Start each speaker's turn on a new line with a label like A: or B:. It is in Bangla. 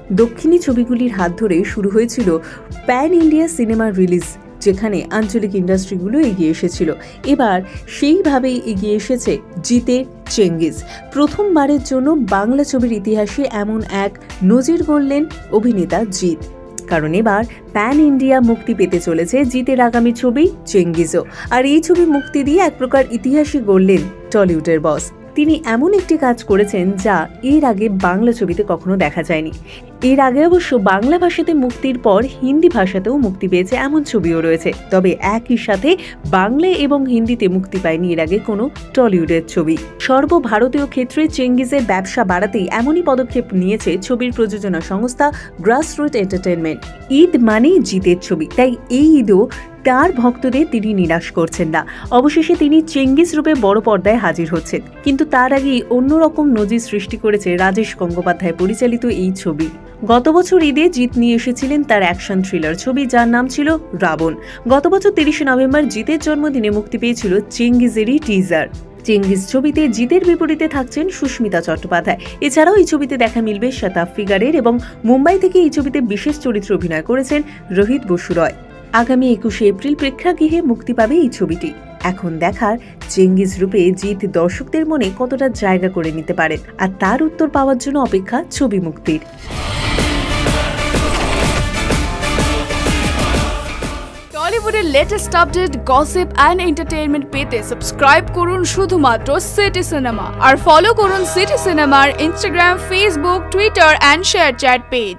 A: দক্ষিণী ছবিগুলির হাত ধরে শুরু হয়েছিল প্যান ইন্ডিয়া সিনেমার রিলিজ, যেখানে আঞ্চলিক ইন্ডাস্ট্রিগুলো এগিয়ে এসেছিল। এবার সেইভাবেই এগিয়ে এসেছে জিতের চেঙ্গিজ। প্রথমবারের জন্য বাংলা ছবির ইতিহাসে এমন এক নজির গড়লেন অভিনেতা জিৎ। কারণ এবার প্যান ইন্ডিয়া মুক্তি পেতে চলেছে জিতের আগামী ছবি চেঙ্গিজও। আর এই ছবি মুক্তি দিয়ে এক প্রকার ইতিহাসই গড়লেন টলিউডের বস। তিনি এমন একটি কাজ করেছেন যা এর আগে বাংলা ছবিতে কখনো দেখা যায়নি। এর আগে অবশ্য বাংলা ভাষাতে মুক্তির পর হিন্দি ভাষাতেও মুক্তি পেয়েছে এমন ছবিও রয়েছে। তবে একই সাথে বাংলা এবং হিন্দিতে মুক্তি পায়নি এর আগে কোনো টলিউডের ছবি। সর্বভারতীয় ক্ষেত্রে চেঙ্গিজের ব্যবসা বাড়াতেই এমনই পদক্ষেপ নিয়েছে ছবির প্রযোজনা সংস্থা গ্রাসরুট এন্টারটেনমেন্ট ঈদ মানেই জিতের ছবি, তাই এই ঈদও তার ভক্তদের তিনি নিরাশ করছেন না। অবশেষে তিনি চেঙ্গিস রূপে বড় পর্দায় হাজির হচ্ছেন। কিন্তু তার আগেই অন্যরকম নজির সৃষ্টি করেছে রাজেশ গঙ্গোপাধ্যায় পরিচালিত এই ছবি। গত বছর ঈদে জিত নিয়ে এসেছিলেন তার অ্যাকশন থ্রিলার ছবি, যার নাম ছিল রাবণ। গত বছর তিরিশে নভেম্বর জিতের জন্মদিনে মুক্তি পেয়েছিল চেঙ্গিজেরই টিজার। চেঙ্গিজ ছবিতে জিতের বিপরীতে থাকছেন সুস্মিতা চট্টোপাধ্যায়। এছাড়াও এই ছবিতে দেখা মিলবে শতাব ফিগারের এবং মুম্বাই থেকে এই ছবিতে বিশেষ চরিত্রে অভিনয় করেছেন রোহিত বসু রয় আগামী একুশে এপ্রিল প্রেক্ষাগৃহে মুক্তি পাবে এই ছবিটি। এখন দেখার চেঙ্গিজ রূপে জিত দর্শকদের মনে কতটা জায়গা করে নিতে পারেন আর তার উত্তর পাওয়ার জন্য অপেক্ষা ছবি মুক্তির।
B: টলিউডের latest update gossip and entertainment পেতে সাবস্ক্রাইব করুন শুধুমাত্র সিটি সিনেমা আর ফলো করুন সিটি সিনেমার Instagram Facebook Twitter and ShareChat page